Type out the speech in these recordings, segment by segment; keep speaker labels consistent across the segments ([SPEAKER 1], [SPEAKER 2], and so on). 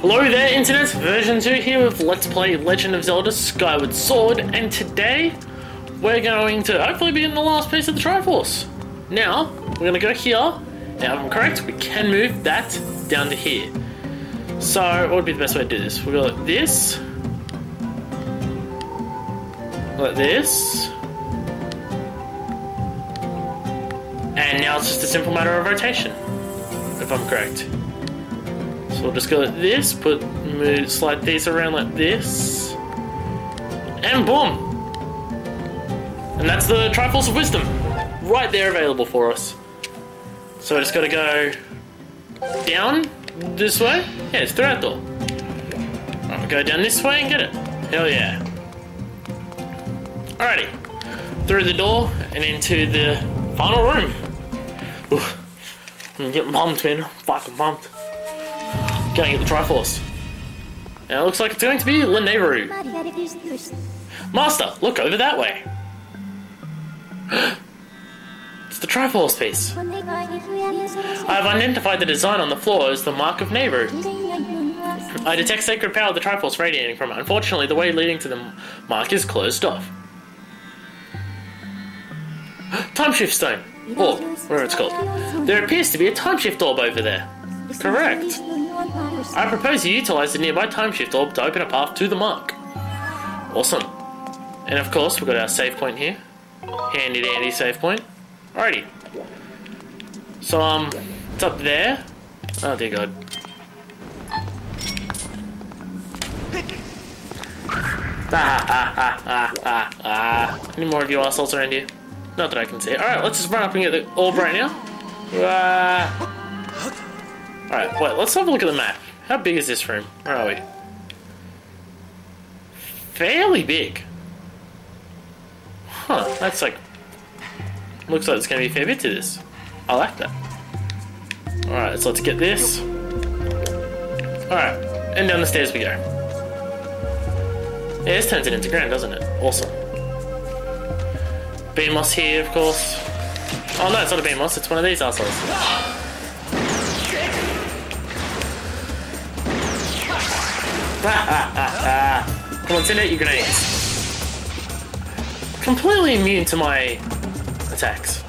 [SPEAKER 1] Hello there, Internet! Version 2 here with Let's Play Legend of Zelda Skyward Sword, and today we're going to hopefully be in the last piece of the Triforce. Now, we're going to go here. Now, if I'm correct, we can move that down to here. So, what would be the best way to do this? We'll go like this. Like this. And now it's just a simple matter of rotation, if I'm correct. So we'll just go like this, put move, slide these around like this, and boom! And that's the Triforce of Wisdom, right there available for us. So I just got to go down this way. Yeah, it's through that door. We'll go down this way and get it. Hell yeah! Alrighty, through the door and into the final room. Oof. I'm getting pumped, man. Fucking pumped. At the Triforce. Now it looks like it's going to be Leneru. Master, look over that way. it's the Triforce piece. I have identified the design on the floor as the mark of Nayru. I detect sacred power of the Triforce radiating from it. Unfortunately, the way leading to the mark is closed off. Time Shift Stone. Or whatever it's called. There appears to be a time shift orb over there. Correct. I propose you utilize the nearby time shift orb to open a path to the mark. Awesome. And of course, we've got our save point here. Handy dandy save point. Alrighty. So, um, it's up there. Oh dear god. Ah, ah, ah, ah, ah, ah. Any more of you assholes around here? Not that I can see. Alright, let's just run up and get the orb right now. Uh, Alright, wait, let's have a look at the map. How big is this room? Where are we? Fairly big. Huh, that's like... Looks like there's going to be a fair bit to this. I like that. Alright, so let's get this. Alright, and down the stairs we go. Yeah, this turns it into grand, doesn't it? Awesome. Beamos here, of course. Oh no, it's not a Beamos, it's one of these assholes. Come on, send out your grenades. Completely immune to my attacks.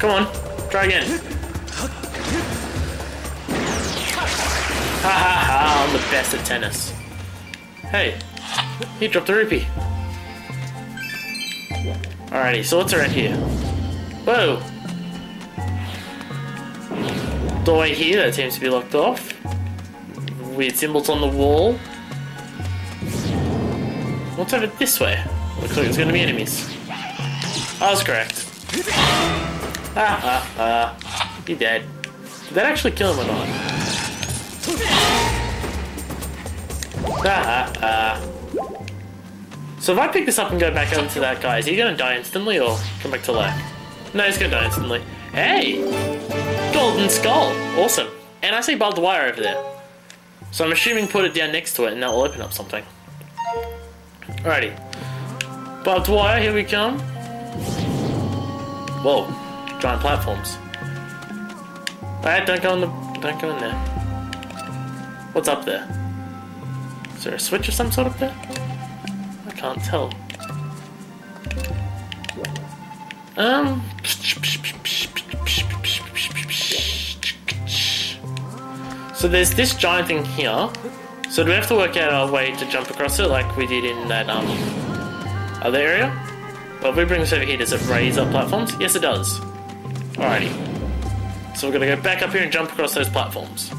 [SPEAKER 1] Come on, try again. Ha ha ha, I'm the best at tennis. Hey, he dropped a rupee. Alrighty, so what's around here? Whoa! Doorway here that seems to be locked off. Weird symbols on the wall. What's over this way? Looks like there's gonna be enemies. I was correct. Ah ah ah. He dead. Did that actually kill him or not? Ah ah ah. So if I pick this up and go back into that guy, is he gonna die instantly or come back to life? No, he's gonna die instantly. Hey! Golden Skull! Awesome. And I see barbed wire over there. So I'm assuming put it down next to it and that will open up something. Alrighty. Barbed wire, here we come. Whoa. Giant platforms. Alright, don't go in the don't go in there. What's up there? Is there a switch of some sort up there? I can't tell. Um So there's this giant thing here. So do we have to work out our way to jump across it like we did in that um other area? Well, if we bring this over here, does it raise up platforms? Yes, it does. Alrighty. So we're gonna go back up here and jump across those platforms.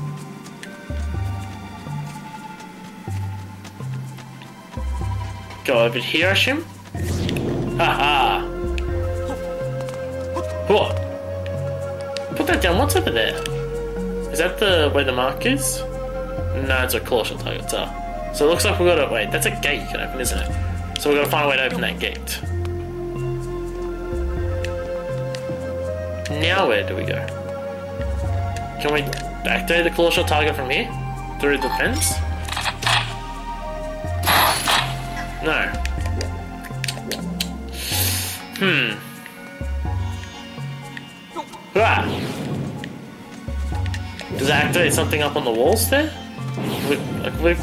[SPEAKER 1] Go over here, I assume? Haha! Whoa! Put that down, what's over there? Is that the where the mark is? No, it's a claw shot target, so. So it looks like we've got to wait, that's a gate you can open, isn't it? So we've got to find a way to open that gate. Now where do we go? Can we activate the claw shot target from here? Through the fence? No. Hmm. Does it activate something up on the walls there? We, like,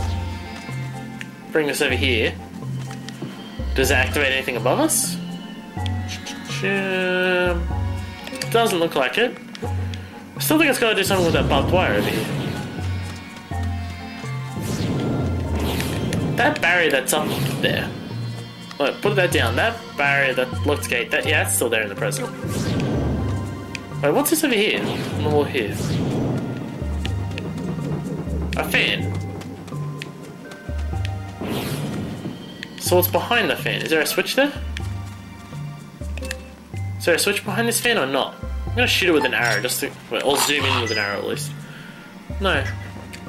[SPEAKER 1] bring this over here. Does it activate anything above us? Doesn't look like it. I still think it's got to do something with that barbed wire over here. That barrier that's up there. Look, put that down. That barrier that looked gate, that yeah, it's still there in the present. Wait, what's this over here? Wall here. A fan. So what's behind the fan? Is there a switch there? Is there a switch behind this fan or not? I'm gonna shoot it with an arrow just to, well, or zoom in with an arrow at least. No.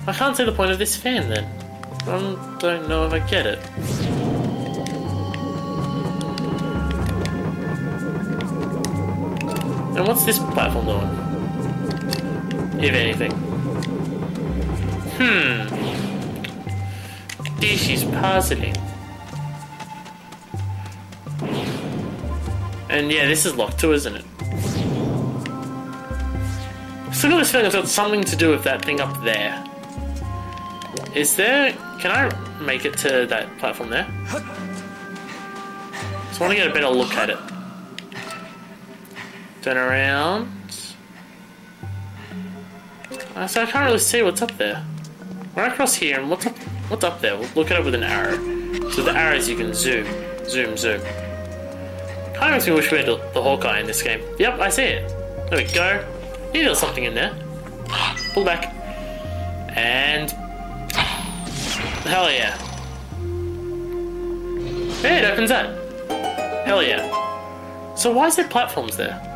[SPEAKER 1] I can't see the point of this fan then. I don't know if I get it. And what's this platform doing? If anything. Hmm. This is puzzling. And yeah, this is locked too, isn't it? Still got this feeling it's got something to do with that thing up there. Is there... Can I make it to that platform there? Just want to get a better look at it. Turn around. So I can't really see what's up there. Right across here, and what's up? What's up there? We'll look at it with an arrow. So the arrows you can zoom, zoom, zoom. Kind of makes me wish we had the Hawkeye in this game. Yep, I see it. There we go. He does something in there. Pull back. And... Hell yeah. Hey, it opens that. Hell yeah. So why is there platforms there?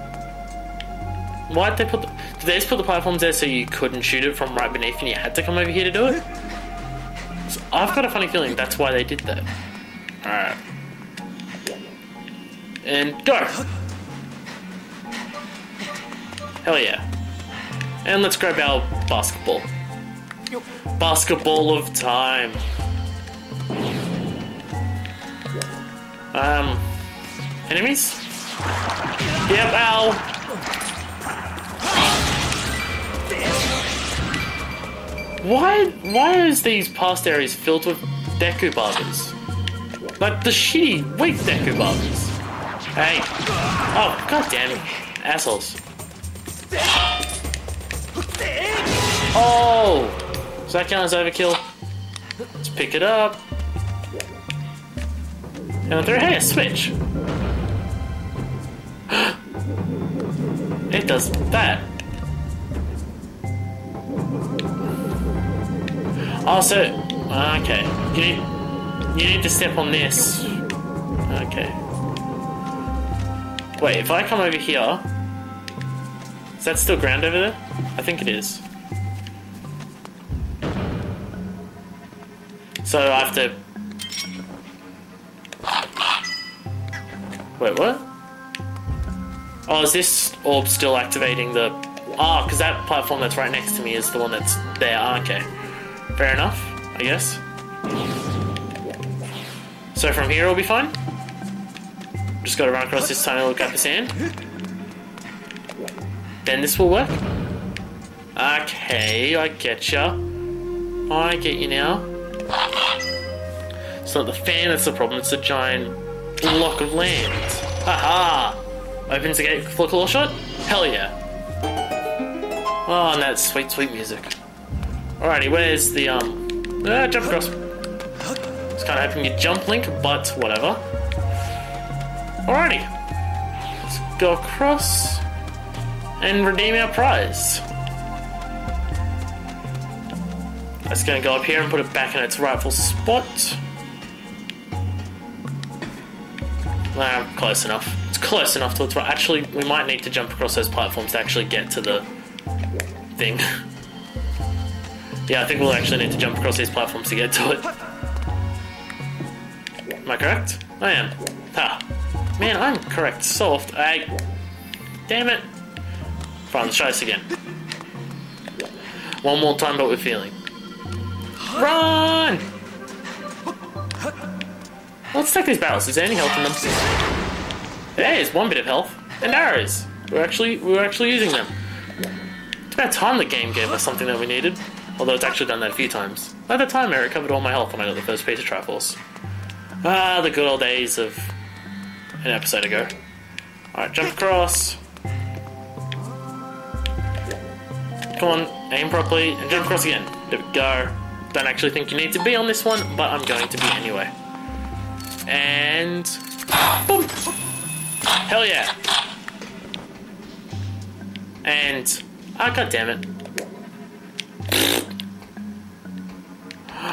[SPEAKER 1] Why'd they put the... Did they just put the platforms there so you couldn't shoot it from right beneath and you had to come over here to do it? So I've got a funny feeling that's why they did that. Alright. And go! Hell yeah. And let's grab our basketball. Basketball of time. Um, enemies? Yep, ow. Why, why is these past areas filled with Deku buggers? Like the shitty, weak Deku buggers. Hey. Oh, god damn it. Assholes. Oh! Does that count as overkill? Let's pick it up. And there, hey, a switch. it does that. Also, okay. You need, you need to step on this. Okay. Wait, if I come over here, is that still ground over there? I think it is. So I have to... Wait, what? Oh, is this orb still activating the... Ah, oh, because that platform that's right next to me is the one that's there. Oh, okay. Fair enough, I guess. So from here it'll be fine? Just gotta run across this tiny little gap of sand. Then this will work. Okay, I get ya. I get you now. It's not the fan that's the problem, it's a giant block of land. Haha! Opens the gate for claw shot? Hell yeah. Oh, and that sweet, sweet music. Alrighty, where's the, um... Ah, jump across. Just kinda hoping you jump link, but whatever. Alrighty. Let's go across and redeem our prize. That's gonna go up here and put it back in its rightful spot. Ah, close enough. It's close enough to its right. Actually, we might need to jump across those platforms to actually get to the thing. yeah, I think we'll actually need to jump across these platforms to get to it. Am I correct? I am. Ha. Man, I'm correct so often. I... Damn it. Fine, let's try this again. One more time, but with feeling. Run! Let's take these barrels. Is there any health in them? There is one bit of health. And arrows. We're actually we're actually using them. It's about time the game gave us something that we needed. Although it's actually done that a few times. By the time, I recovered all my health when I got the first piece of Triforce. Ah, the good old days of an episode ago. Alright, jump across. Come on, aim properly, and jump across again. There we go. Don't actually think you need to be on this one, but I'm going to be anyway. And... Boom! Hell yeah! And... Ah, god damn it.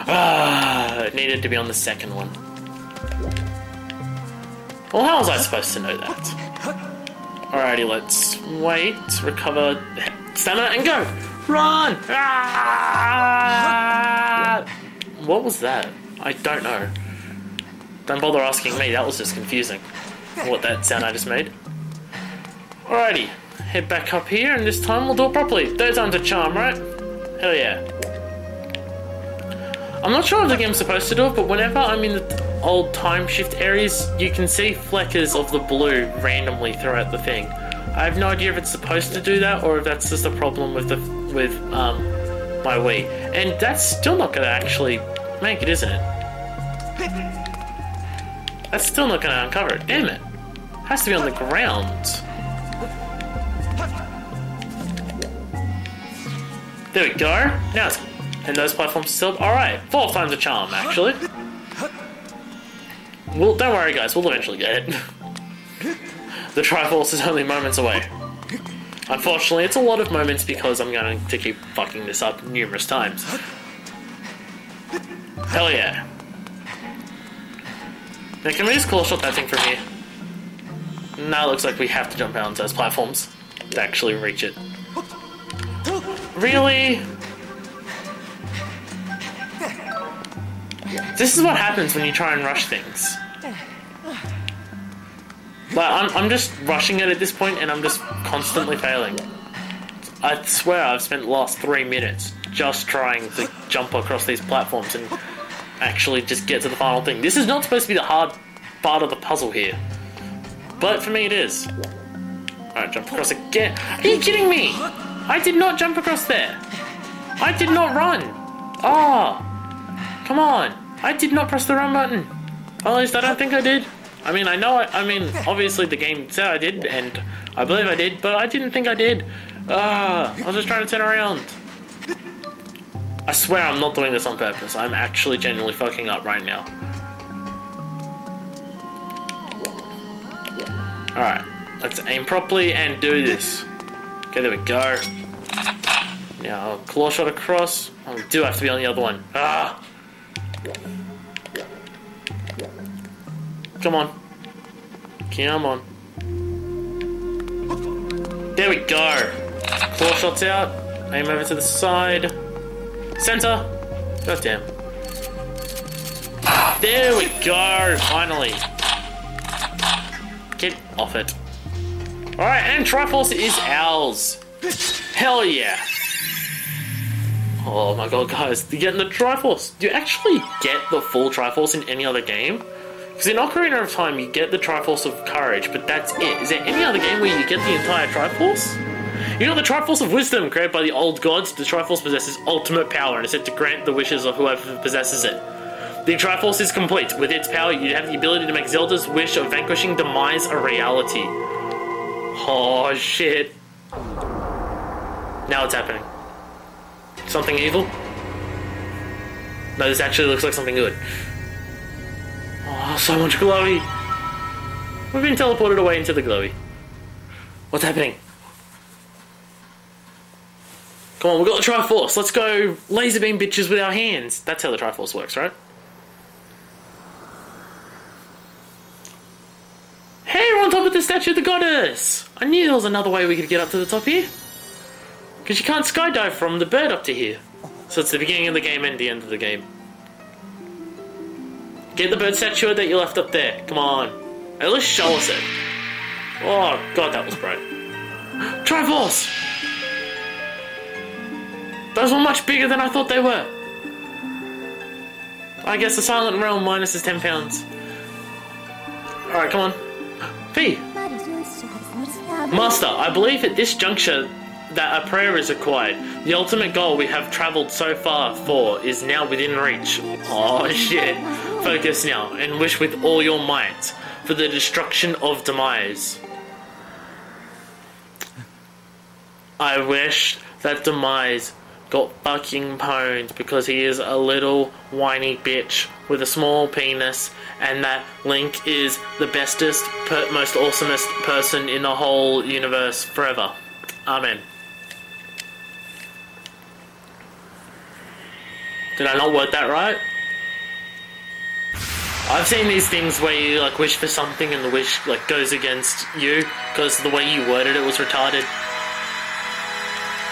[SPEAKER 1] Ah, it needed to be on the second one. Well, how was I supposed to know that? Alrighty, let's wait, recover stamina, and go! Run! Ah! What was that? I don't know. Don't bother asking me, that was just confusing. What that sound I just made. Alrighty, head back up here, and this time we'll do it properly. Third time's a charm, right? Hell yeah. I'm not sure if the game's supposed to do it, but whenever I'm in the old time shift areas, you can see fleckers of the blue randomly throughout the thing. I have no idea if it's supposed to do that or if that's just a problem with the with um, my Wii. And that's still not going to actually make it, isn't it? That's still not going to uncover it. Damn it! it has to be on the ground. There we go. Now it's and those platforms still. All right, Four time's a charm, actually. Well, don't worry, guys. We'll eventually get it. the Triforce is only moments away. Unfortunately, it's a lot of moments because I'm going to keep fucking this up numerous times. Hell yeah. Now, can we just claw shot that thing from here? Now it looks like we have to jump out those platforms to actually reach it. Really? This is what happens when you try and rush things. Like, I'm, I'm just rushing it at this point and I'm just constantly failing. I swear I've spent the last three minutes just trying to jump across these platforms and actually just get to the final thing. This is not supposed to be the hard part of the puzzle here. But for me it is. Alright, jump across again. Are you kidding me? I did not jump across there. I did not run. Oh. Come on. I did not press the run button. At least I don't think I did. I mean, I know, I, I mean, obviously the game said I did, and I believe I did, but I didn't think I did. Ah, uh, I was just trying to turn around. I swear I'm not doing this on purpose. I'm actually genuinely fucking up right now. Alright, let's aim properly and do this. Okay, there we go. Now, claw shot across. Oh, we do have to be on the other one. Ah! Come on. Come on. There we go. Four shots out. Aim over to the side. Center. God damn. There we go. Finally. Get off it. Alright, and Triforce is ours. Hell yeah. Oh my god, guys, you're getting the Triforce. Do you actually get the full Triforce in any other game? Because in Ocarina of Time, you get the Triforce of Courage, but that's it. Is there any other game where you get the entire Triforce? You know, the Triforce of Wisdom, created by the old gods, the Triforce possesses ultimate power and is said to grant the wishes of whoever possesses it. The Triforce is complete. With its power, you have the ability to make Zelda's wish of vanquishing Demise a reality. Oh, shit. Now it's happening. Something evil? No, this actually looks like something good. Oh, so much glowy. We've been teleported away into the glowy. What's happening? Come on, we've got the Triforce. Let's go laser beam bitches with our hands. That's how the Triforce works, right? Hey, we're on top of the statue of the goddess! I knew there was another way we could get up to the top here. Because you can't skydive from the bird up to here. So it's the beginning of the game and the end of the game. Get the bird statue that you left up there. Come on. At least show us it. Oh, God, that was bright. Triforce! Those were much bigger than I thought they were. I guess the Silent Realm minus is 10 pounds. Alright, come on. P. Master, I believe at this juncture that a prayer is required. The ultimate goal we have traveled so far for is now within reach. Oh shit. Focus now and wish with all your might for the destruction of Demise. I wish that Demise got fucking pwned because he is a little whiny bitch with a small penis and that Link is the bestest, most awesomest person in the whole universe forever. Amen. Did I not word that right? I've seen these things where you like wish for something and the wish like goes against you because the way you worded it was retarded.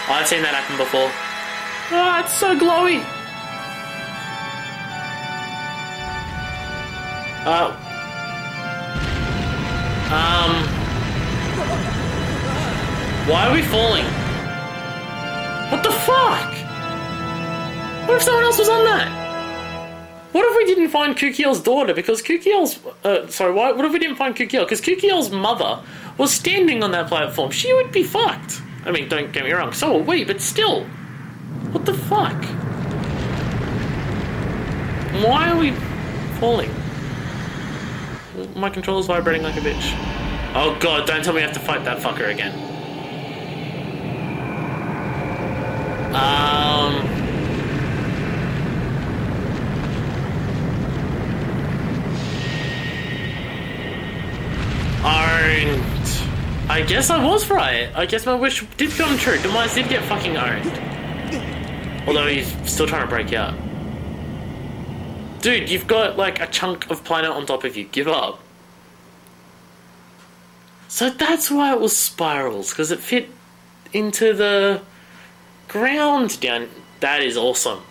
[SPEAKER 1] I've seen that happen before. Ah, it's so glowy. Oh. Um. Why are we falling? What the fuck? What if someone else was on that? What if we didn't find Kukiel's daughter? Because Kukiel's. Uh, sorry, why, what if we didn't find Kukiel? Because Kukiel's mother was standing on that platform. She would be fucked. I mean, don't get me wrong, so are we, but still. What the fuck? Why are we falling? My controller's vibrating like a bitch. Oh god, don't tell me I have to fight that fucker again. Um. Owned. I guess I was right. I guess my wish did come true. Demise did get fucking owned. Although he's still trying to break out. Dude, you've got like a chunk of planet on top of you. Give up. So that's why it was spirals, because it fit into the ground down. That is awesome.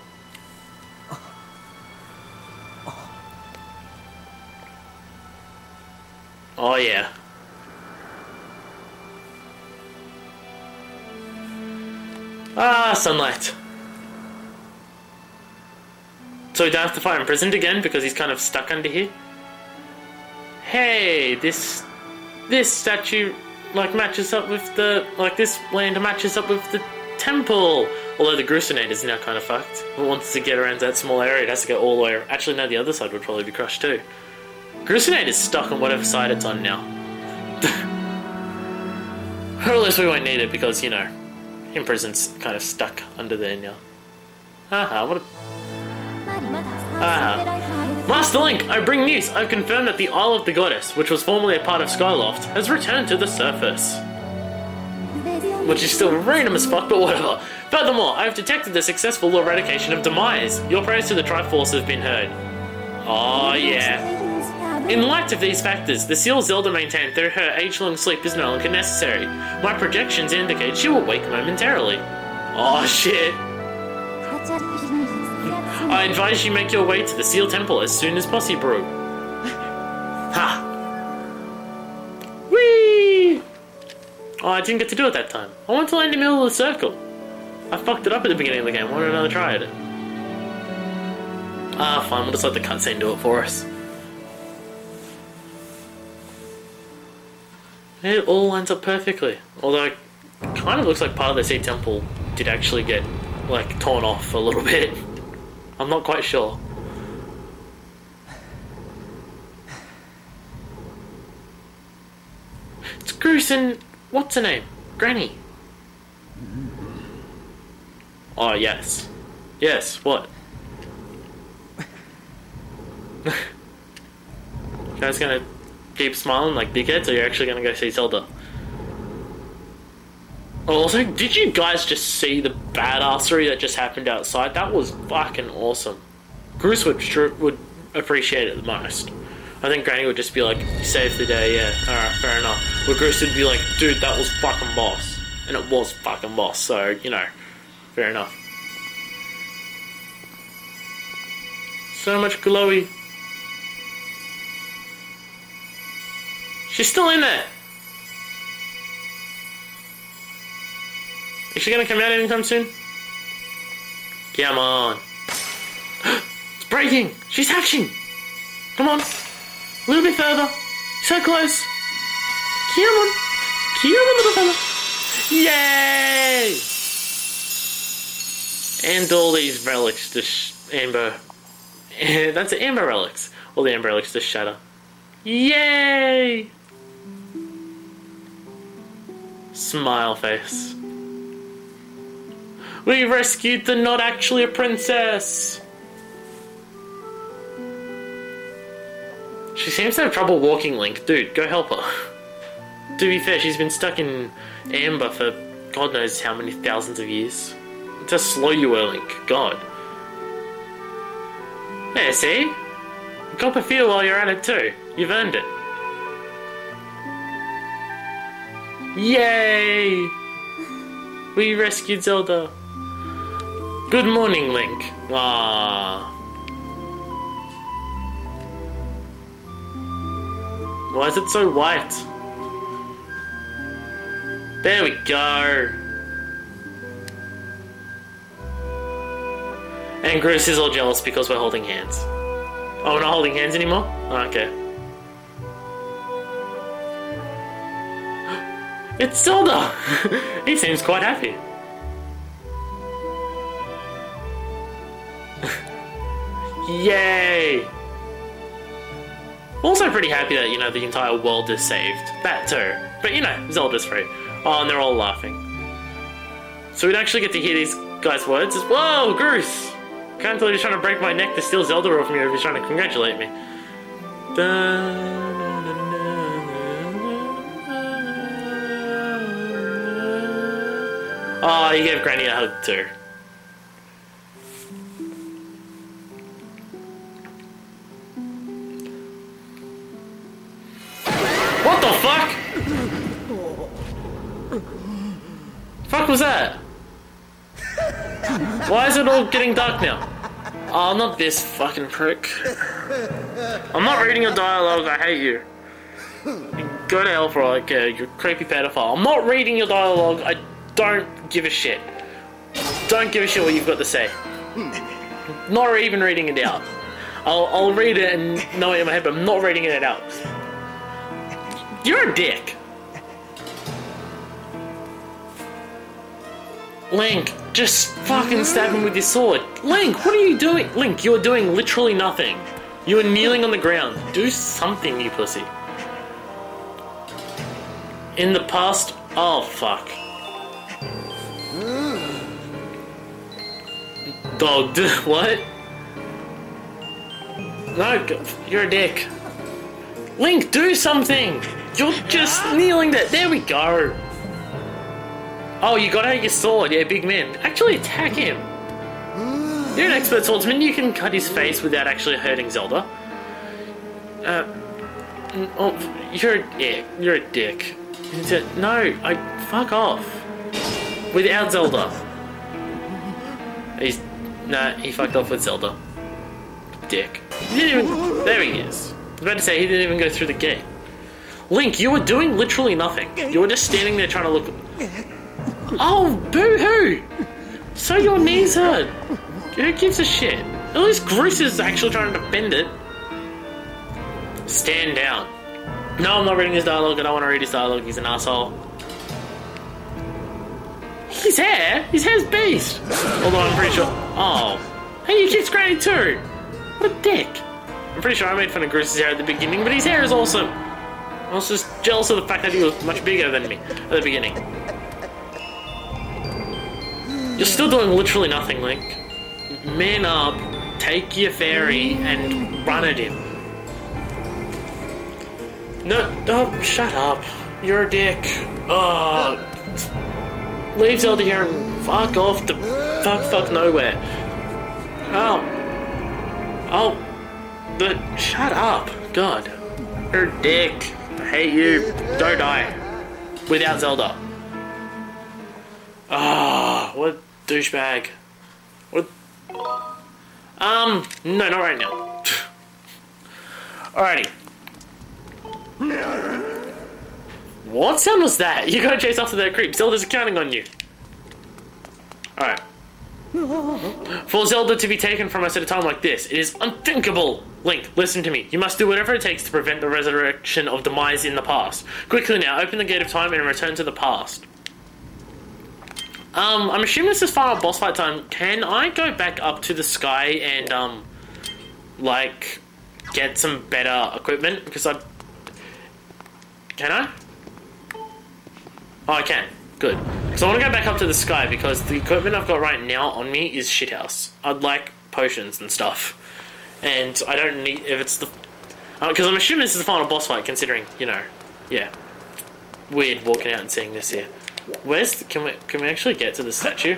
[SPEAKER 1] Oh yeah. Ah, sunlight. So we don't have to fight imprisoned again because he's kind of stuck under here. Hey, this this statue like matches up with the like this land matches up with the temple. Although the Groosenator is now kind of fucked. If it wants to get around that small area, it has to go all the way. Actually, no, the other side would probably be crushed too. Groosenator is stuck on whatever side it's on now. or at least we won't need it because you know, imprisoned's kind of stuck under there now. Haha, what a Ah. Master Link, I bring news. I've confirmed that the Isle of the Goddess, which was formerly a part of Skyloft, has returned to the surface. Which is still random as fuck, but whatever. Furthermore, I have detected the successful eradication of Demise. Your prayers to the Triforce have been heard. Oh, yeah. In light of these factors, the Seal Zelda maintained that her age-long sleep is no longer necessary. My projections indicate she will wake momentarily. Oh, shit. I advise you make your way to the Sealed Temple as soon as possible. Ha! Whee! Oh, I didn't get to do it that time. I wanted to land in the middle of the circle. I fucked it up at the beginning of the game. I wanted another try at it. Ah, fine. We'll just let the cutscene do it for us. It all lines up perfectly. Although, it kind of looks like part of the Sea Temple did actually get, like, torn off a little bit. I'm not quite sure. It's Grusin. What's her name? Granny. Oh, yes. Yes, what? you guys gonna keep smiling like dickheads, or you're actually gonna go see Zelda? Oh, also, did you guys just see the badassery that just happened outside? That was fucking awesome. Groose would would appreciate it the most. I think Granny would just be like, "Save the day, yeah, all right, fair enough." But Groose would be like, "Dude, that was fucking boss," and it was fucking boss. So you know, fair enough. So much glowy. She's still in there. Is she gonna come out anytime soon? Come on. it's breaking! She's hatching! Come on. A little bit further. So close. Come on. Come on, little fella. Yay! And all these relics just amber. That's amber relics. All the amber relics just shatter. Yay! Smile face. We rescued the not actually a princess! She seems to have trouble walking, Link. Dude, go help her. to be fair, she's been stuck in amber for God knows how many thousands of years. It's Just slow you were, Link. God. There, see? Cop a feel while you're at it too. You've earned it. Yay! We rescued Zelda. Good morning, Link. Ah. Why is it so white? There we go. And Groose is all jealous because we're holding hands. Oh, we're not holding hands anymore? Oh, okay. It's Zelda! he seems quite happy. Yay! Also pretty happy that, you know, the entire world is saved. That too. But, you know, Zelda's free. Oh, and they're all laughing. So we'd actually get to hear these guys' words. Whoa, Groose! Can't believe he's trying to break my neck to steal Zelda off me if he's trying to congratulate me. Oh, he gave Granny a hug too. What the fuck? Fuck was that? Why is it all getting dark now? Oh, not this fucking prick. I'm not reading your dialogue, I hate you. Go to hell for all I care, you creepy pedophile. I'm not reading your dialogue, I don't give a shit. Don't give a shit what you've got to say. Not even reading it out. I'll, I'll read it and know it in my head, but I'm not reading it out. You're a dick. Link, just fucking stab him with your sword. Link, what are you doing? Link, you are doing literally nothing. You are kneeling on the ground. Do something, you pussy. In the past, oh fuck. Dog, what? No, you're a dick. Link, do something! You're just kneeling there. There we go. Oh, you got out your sword. Yeah, big man. Actually, attack him. You're an expert swordsman. You can cut his face without actually hurting Zelda. Uh, oh, you're a dick. You're a dick. No, I fuck off. Without Zelda. He's nah. He fucked off with Zelda. Dick. He didn't even. There he is. I was about to say he didn't even go through the gate. Link, you were doing literally nothing. You were just standing there trying to look. Oh, boo hoo! So your knees hurt. Who gives a shit? At least Groose is actually trying to defend it. Stand down. No, I'm not reading his dialogue. I don't want to read his dialogue. He's an asshole. His hair? His hair's beast! Although I'm pretty sure. Oh. Hey, you kissed Granny too! What a dick! I'm pretty sure I made fun of Groose's hair at the beginning, but his hair is awesome! I was just jealous of the fact that he was much bigger than me at the beginning. You're still doing literally nothing, Link. Man up, take your fairy, and run at him. No, oh, shut up. You're a dick. Oh, leave Zelda here and fuck off to fuck fuck nowhere. Oh. Oh. But shut up. God. You're a dick. I hate you. Don't die. Without Zelda. Ah, what douchebag. What Um, no, not right now. Alrighty. What sound was that? You gotta chase after that creep. Zelda's counting on you. Alright. For Zelda to be taken from us at a time like this, it is unthinkable! Link, listen to me. You must do whatever it takes to prevent the resurrection of demise in the past. Quickly now, open the gate of time and return to the past. Um, I'm assuming this is final boss fight time. Can I go back up to the sky and um, like get some better equipment? Because I can I? Oh, I can. Good. So I want to go back up to the sky because the equipment I've got right now on me is shithouse. I'd like potions and stuff, and I don't need if it's the uh, because I'm assuming this is the final boss fight. Considering you know, yeah, weird walking out and seeing this here. Where's the, can we can we actually get to the statue?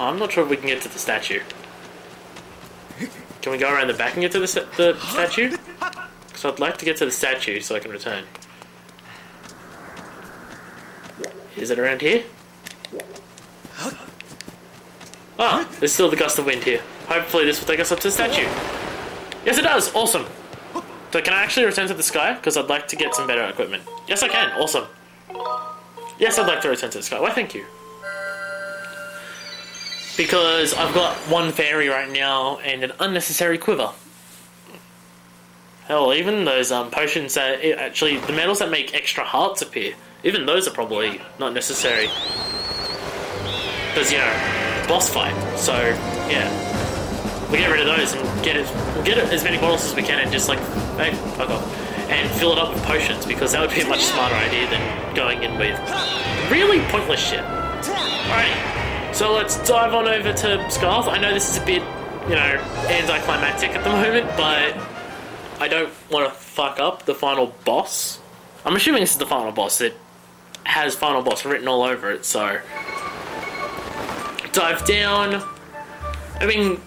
[SPEAKER 1] I'm not sure if we can get to the statue. Can we go around the back and get to the, the statue? Because I'd like to get to the statue so I can return. Is it around here? Ah, there's still the gust of wind here. Hopefully this will take us up to the statue. Yes, it does. Awesome. So can I actually return to the sky? Because I'd like to get some better equipment. Yes, I can. Awesome. Yes, I'd like to return to the sky. Why, thank you. Because I've got one fairy right now and an unnecessary quiver. Hell, even those um, potions that actually the medals that make extra hearts appear, even those are probably not necessary. Because you know, boss fight. So yeah, we get rid of those and get we'll get as many bottles as we can and just like, hey, fuck off, and fill it up with potions because that would be a much smarter idea than going in with really pointless shit. Alrighty, so let's dive on over to Scarth. I know this is a bit, you know, anticlimactic at the moment, but I don't want to fuck up the final boss. I'm assuming this is the final boss. It has final boss written all over it, so dive down. I mean,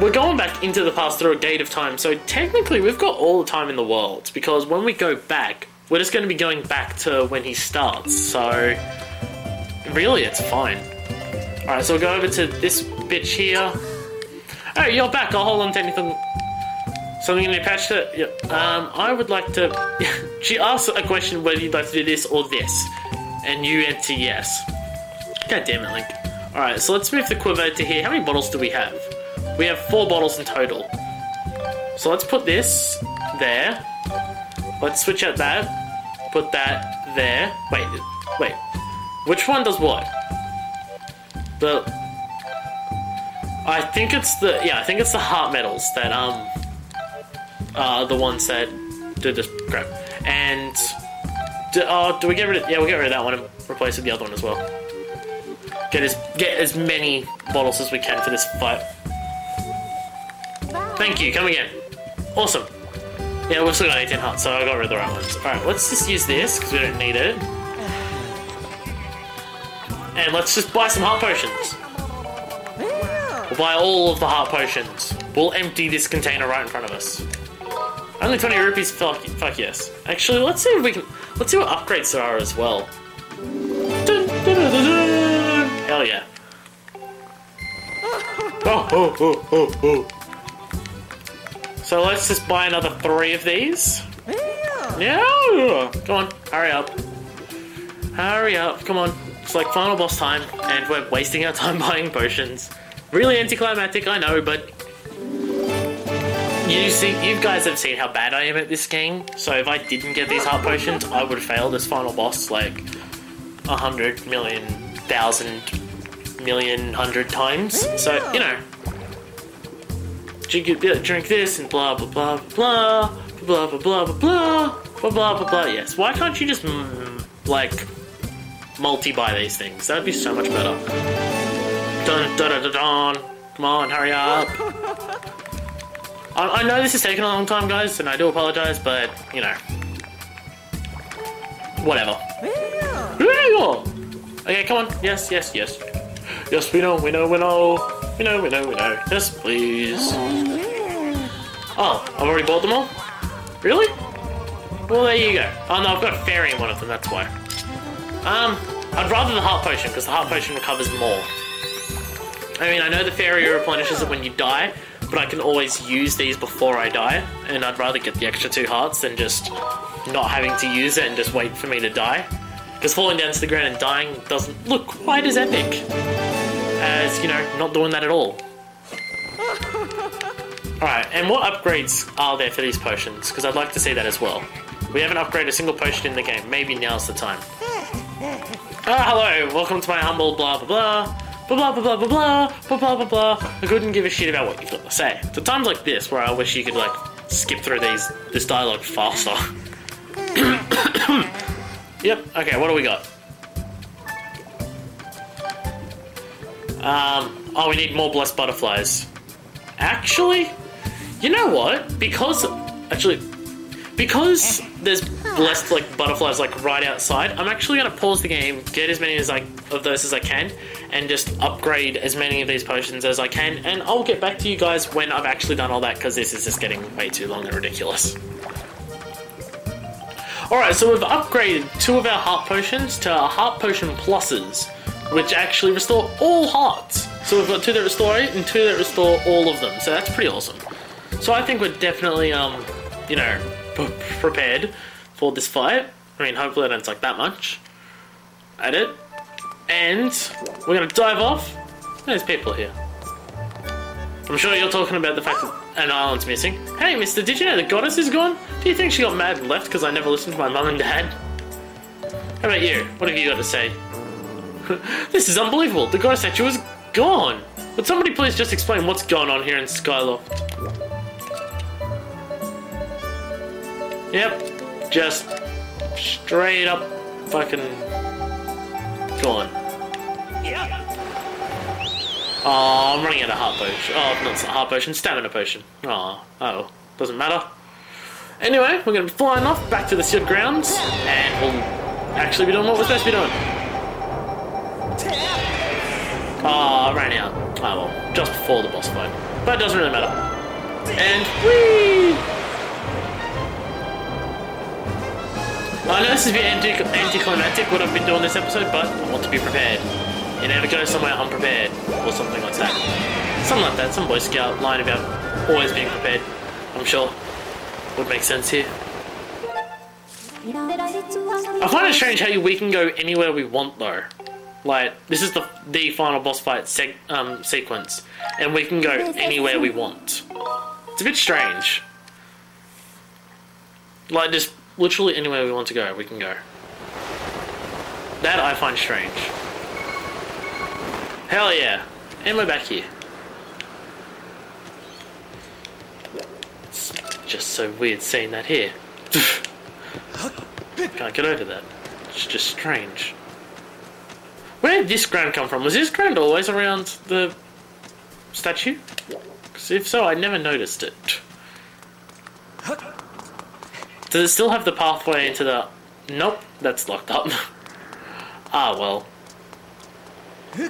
[SPEAKER 1] we're going back into the past through a gate of time, so technically we've got all the time in the world because when we go back, we're just going to be going back to when he starts. So really, it's fine. All right, so we'll go over to this bitch here. Hey, you're back. I'll hold on to anything. Something in your patch that, yeah. Um, I would like to. she asked a question whether you'd like to do this or this, and you enter yes. God damn it, Link. Alright, so let's move the quiver to here. How many bottles do we have? We have four bottles in total. So let's put this there. Let's switch out that. Put that there. Wait, wait. Which one does what? The. I think it's the. Yeah, I think it's the heart medals that, um. Uh, the ones that do this crap. And. Do, uh, do we get rid of. Yeah, we'll get rid of that one and replace it with the other one as well. Get as get as many bottles as we can for this fight. Thank you. Come again. Awesome. Yeah, we've still got 18 hearts, so I got rid of the right ones. Alright, let's just use this, because we don't need it. And let's just buy some heart potions. We'll buy all of the heart potions. We'll empty this container right in front of us. Only 20 rupees, fuck, fuck yes. Actually, let's see if we can... Let's see what upgrades there are as well. Dun, dun, dun, dun, dun. Hell yeah. Oh, oh, oh, oh, oh. So let's just buy another three of these. Yeah. Come on, hurry up. Hurry up, come on. It's like final boss time, and we're wasting our time buying potions. Really anticlimactic, I know, but you see, you guys have seen how bad I am at this game. So if I didn't get these heart potions, I would fail this final boss like a hundred million, thousand, million, hundred times. So you know, drink, drink this and blah blah blah blah blah blah blah blah blah blah blah blah blah. Yes, why can't you just mm, like multi-buy these things? That'd be so much better. Dun dun dun dun. Come on, hurry up. I, I know this is taking a long time, guys, and I do apologize, but you know, whatever. Okay, come on. Yes, yes, yes. Yes, we know, we know, we know. We know, we know, we know. Yes, please. Oh, I've already bought them all? Really? Well, there you go. Oh, no, I've got a fairy in one of them, that's why. Um, I'd rather the heart potion, because the heart potion recovers more. I mean, I know the fairy replenishes it when you die, but I can always use these before I die, and I'd rather get the extra two hearts than just not having to use it and just wait for me to die. Because falling down to the ground and dying doesn't look quite as epic as, you know, not doing that at all. Alright, and what upgrades are there for these potions? Because I'd like to see that as well. We haven't upgraded a single potion in the game. Maybe now's the time. Ah, hello, welcome to my humble blah blah blah. Blah blah blah blah blah blah blah blah blah. I couldn't give a shit about what you've got to say. It's times like this where I wish you could like skip through these this dialogue faster. yep. Okay. What do we got? Um. Oh, we need more blessed butterflies. Actually, you know what? Because actually, because there's blessed like butterflies like right outside, I'm actually gonna pause the game, get as many as like of those as I can, and just upgrade as many of these potions as I can, and I'll get back to you guys when I've actually done all that because this is just getting way too long and ridiculous. Alright, so we've upgraded two of our heart potions to our heart potion pluses, which actually restore all hearts. So we've got two that restore eight and two that restore all of them. So that's pretty awesome. So I think we're definitely, um, you know, prepared for this fight. I mean, hopefully I don't take that much at it. And we're gonna dive off. There's people here. I'm sure you're talking about the fact that an island's missing. Hey, mister, did you know the goddess is gone? Do you think she got mad and left because I never listened to my mum and dad? How about you? What have you got to say? this is unbelievable. The goddess statue is gone. Would somebody please just explain what's going on here in Skyloft? Yep, just straight up fucking gone. Yeah. Oh, I'm running out of heart potion. Oh, not heart potion, stamina potion. Oh, oh, doesn't matter. Anyway, we're gonna be flying off back to the sealed grounds, and we'll actually be doing what we're supposed to be doing. Oh, I ran out. Oh well, just before the boss fight. But it doesn't really matter. And whee! I know this is a bit anti- anticlimactic what I've been doing this episode, but I want to be prepared. You never go somewhere unprepared, or something like that. Something like that, some Boy Scout line about always being prepared. I'm sure would make sense here. I find it strange how we can go anywhere we want though. Like this is the the final boss fight seg- um, sequence, and we can go anywhere we want. It's a bit strange. Like just literally anywhere we want to go, we can go. That I find strange. Hell yeah, and we're back here. It's just so weird seeing that here. Can't get over that. It's just strange. Where did this ground come from? Was this ground always around the statue? Because if so, I never noticed it. Does it still have the pathway into the... Nope, that's locked up. ah, well.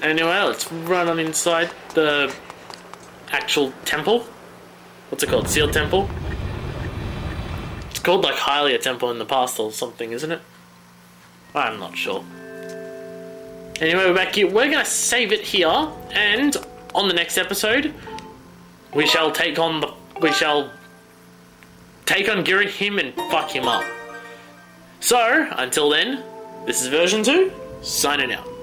[SPEAKER 1] Anyway, let's run on inside the actual temple. What's it called? Sealed temple? It's called like Hylia Temple in the past or something, isn't it? I'm not sure. Anyway, we're back here. We're gonna save it here, and on the next episode, we shall take on the. We shall take on him and fuck him up. So, until then, this is version 2, signing out.